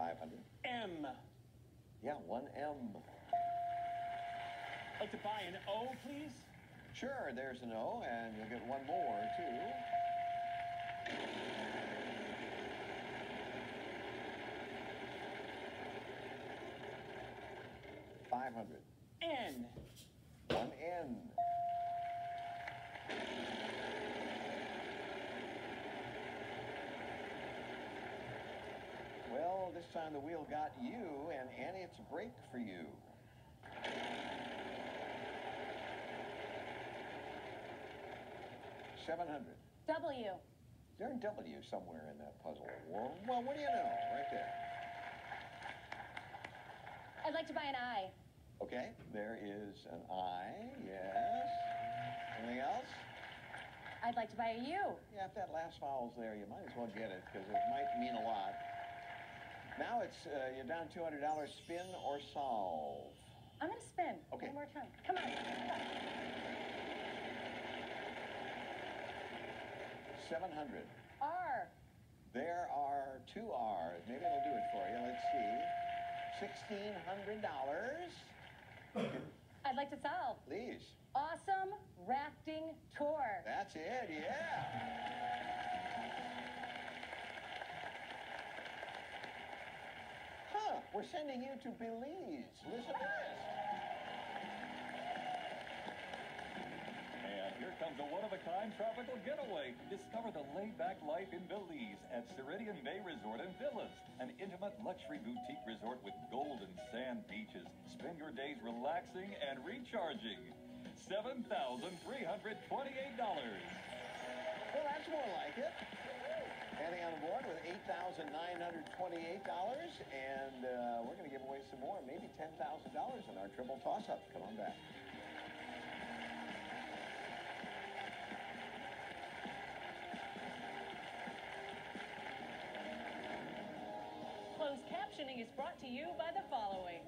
500. M. Yeah, one M. I'd like to buy an O, please. Sure, there's an O, and you'll get one more, too. Five hundred. N. One N. This time the wheel got you, and Annie, it's a break for you. Seven hundred. W. There's a W somewhere in that puzzle. Well, well, what do you know? Right there. I'd like to buy an I. Okay, there is an I, yes. Anything else? I'd like to buy a U. Yeah, if that last vowel's there, you might as well get it, because it might mean a lot. Now it's, uh, you're down $200, spin or solve. I'm to spin. Okay. One more time. Come on. Come on. 700. R. There are two R's. Maybe it'll do it for you. Let's see. $1,600. I'd like to solve. Please. Awesome rafting tour. That's it, yeah. We're sending you to Belize. Listen to this. And here comes a one-of-a-kind tropical getaway. Discover the laid-back life in Belize at Ceridian Bay Resort and Villas, an intimate luxury boutique resort with golden sand beaches. Spend your days relaxing and recharging. $7,328. Well, that's more like it. Annie on board with $8,928, and uh, we're going to give away some more, maybe $10,000 in our triple toss-up. Come on back. Closed captioning is brought to you by the following.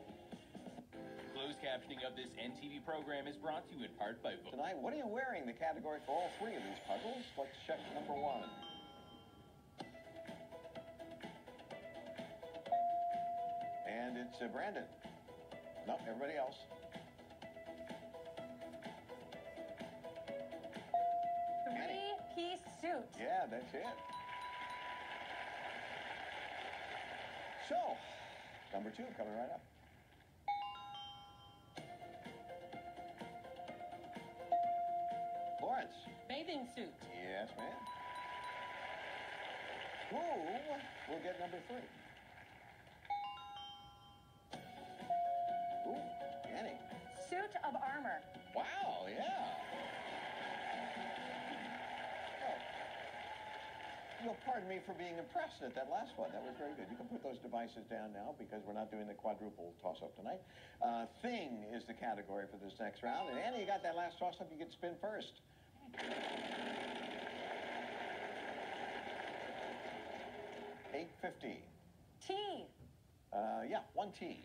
Closed captioning of this NTV program is brought to you in part by Tonight, what are you wearing? The category for all three of these puzzles. Let's check number one. It's uh, Brandon. No, everybody else. Three-piece suit. Yeah, that's it. So, number two coming right up. Lawrence. Bathing suit. Yes, ma'am. Who will get number three? You'll pardon me for being impressed at that last one. That was very good. You can put those devices down now because we're not doing the quadruple toss-up tonight. Uh, thing is the category for this next round. And Annie, you got that last toss-up. You get to spin first. Eight fifty. T. Uh, yeah, one T.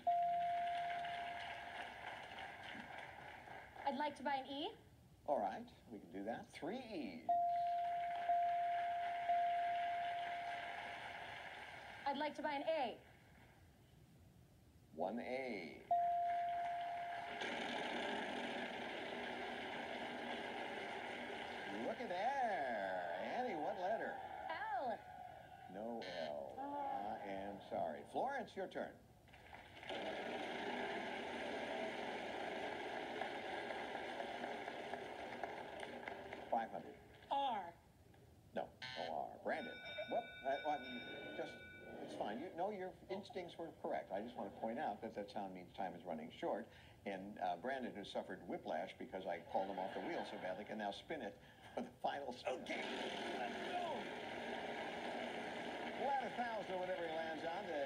I'd like to buy an E. All right, we can do that. Three E's. I'd like to buy an A. One A. Look at there. Annie, what letter? L. No L. I am sorry. Florence, your turn. Five hundred. R. No, O-R. Brandon. Well, I, I'm just, fine. You know, your instincts were correct. I just want to point out that that sound means time is running short. And uh, Brandon, has suffered whiplash because I called him off the wheel so badly, can now spin it for the final spin. Okay, let's go. A or whatever he lands on to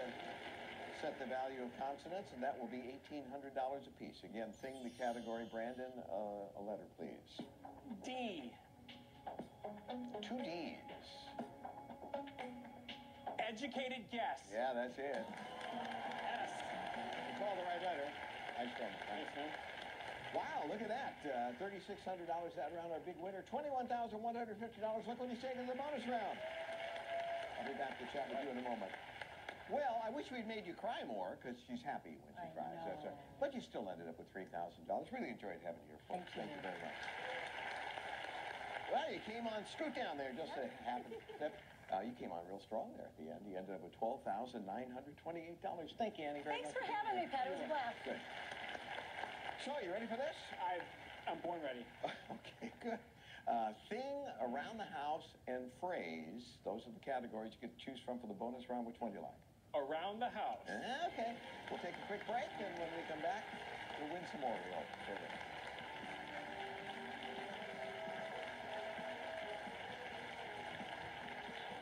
set the value of consonants, and that will be $1,800 apiece. Again, thing the category. Brandon, uh, a letter, please. D. Two D's. Educated guess. Yeah, that's it. S. You called the right letter. Nice one. Nice one. Wow, look at that. Uh, $3,600 that round, our big winner. $21,150. Look what he's taking in the bonus round. I'll be back to chat with you in a moment. Well, I wish we'd made you cry more because she's happy when she I cries. That's right. But you still ended up with three thousand dollars. Really enjoyed having you here, folks. Thank you. very much. Well, you came on scoot down there just to happen. That, uh, you came on real strong there at the end. You ended up with twelve thousand nine hundred twenty-eight dollars. Thank you, Annie, very Thanks much. for having me, Pat. It was a blast. Good. So, you ready for this? I've, I'm born ready. Okay, good. Uh, thing around the house and phrase. Those are the categories you get to choose from for the bonus round. Which one do you like? Around the house. Okay. We'll take a quick break, and when we come back, we'll win some more. We hope. Stay there.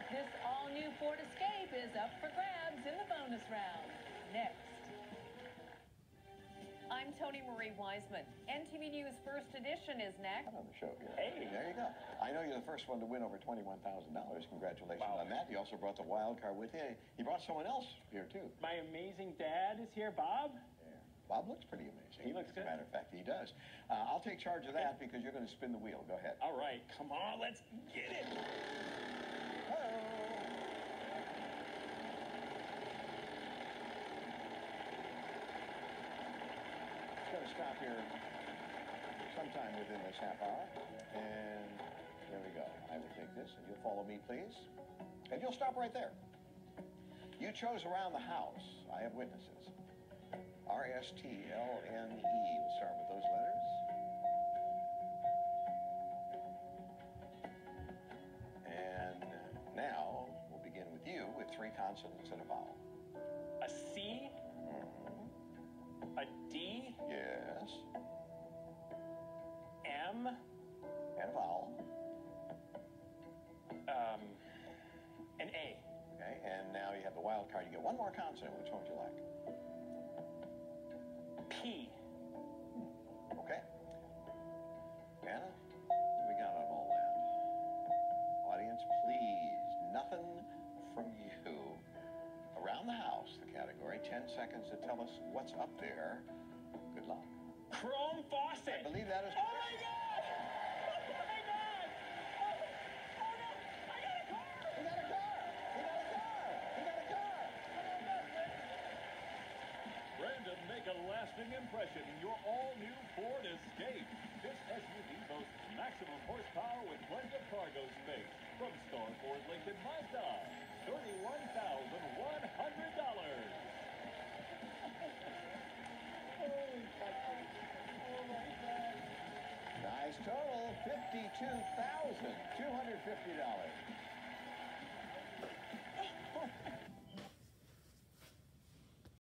This all-new Ford Escape is up for grabs in the bonus round. Next. I'm Tony Marie Wiseman. NTV News First Edition is next. on the show here. Hey. There you go. I know you're the first one to win over $21,000. Congratulations Wow. on that. You also brought the wild card with you. You brought someone else here, too. My amazing dad is here, Bob. Yeah. Bob looks pretty amazing. He looks As a good. matter of fact, he does. Uh, I'll take charge of that because you're going to spin the wheel. Go ahead. All right, come on, let's get it. It's going to stop here sometime within this half hour. And there we go. I will take this, and you'll follow me, please. And you'll stop right there. You chose around the house. I have witnesses. R S T L N E. We'll start with those letters. And now we'll begin with you with three consonants and a vowel. M, And a vowel. um, an A. Okay, and now you have the wild card. You get one more consonant. Which one would you like? P, Okay. Vanna, what we got on all that? Audience, please. Nothing from you. Around the house, the category. Ten seconds to tell us what's up there. Good luck. Chrome faucet. I believe that is Oh my God! Oh my God! Oh, oh no! I got a car! He got a car! He got a car! He got a car! Brandon, make a lasting impression in your all-new Ford Escape. This SUV boasts maximum horsepower with plenty of cargo space. From Star Ford Lincoln Mazda, $31,100. Nice total, $52,250.